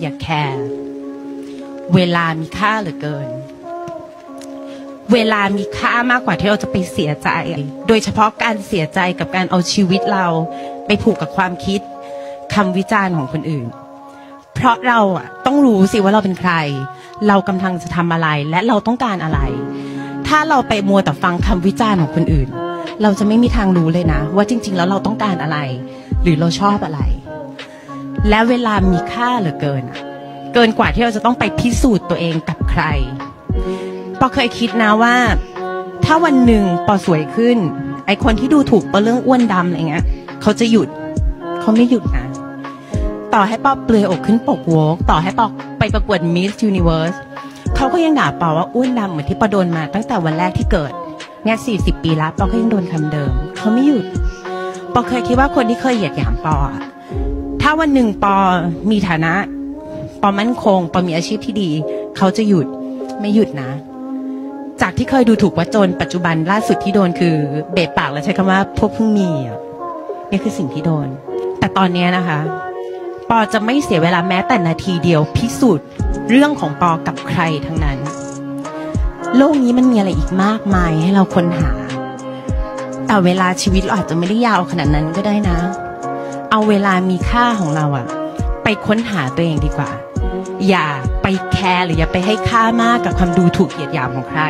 อย่าแคร์เวลามีค่าเหลือเกิน เวลามีค่ามากกว่าที่เราจะไปเสียใจ โดยเฉพาะการเสียใจกับการเอาชีวิตเราไปผูกกับความคิดคำวิจารณ์ของคนอื่น เพราะเราอะต้องรู้สิว่าเราเป็นใคร เรากำลังจะทำอะไรและเราต้องการอะไร ถ้าเราไปมัวแต่ฟังคำวิจารณ์ของคนอื่น เราจะไม่มีทางรู้เลยนะ ว่าจริง ๆ แล้วเราต้องการอะไร หรือเราชอบอะไร และเวลามีค่าเหลือเกิน เกินกว่าที่เราจะต้องไปพิสูจน์ตัวเองกับใคร ปอเคยคิดนะว่า ถ้าวันหนึ่งปอสวยขึ้น ไอคนที่ดูถูกปอเรื่องอ้วนดำอะไรเงี้ยเขาจะหยุด เขาไม่หยุดนะ ต่อให้ปอเปลือยอกขึ้นปกโวกต่อให้ปอไปประกวด Miss Universe เขาก็ยังด่าปอว่าอ้วนดำเหมือนที่ปอโดนมาตั้งแต่วันแรกที่เกิดเนี่ยสี่สิบปีแล้วปอก็ยังโดนคำเดิม เขาไม่หยุดปอเคยคิดว่าคนที่เคยเหยียดหยามปอ ถ้าวันหนึ่งปอมีฐานะ ปอมั่นคง ปอมีอาชีพที่ดี เขาจะหยุดไม่หยุดนะ จากที่เคยดูถูกว่าจนปัจจุบันล่าสุดที่โดนคือ เบะปากแล้วใช้คำว่าพวกเพิ่งมีอะนี่คือสิ่งที่โดน แต่ตอนนี้นะคะ ปอจะไม่เสียเวลาแม้แต่นาทีเดียวพิสูจน์เรื่องของปอกับใครทั้งนั้น โลกนี้มันมีอะไรอีกมากมายให้เราค้นหา แต่เวลาชีวิตเราอาจจะไม่ได้ยาวขนาดนั้นก็ได้นะ เอาเวลามีค่าของเราอะไปค้นหาตัวเองดีกว่า อย่าไปแคร์หรืออย่าไปให้ค่ามากกับความดูถูกเหยียดหยามของใคร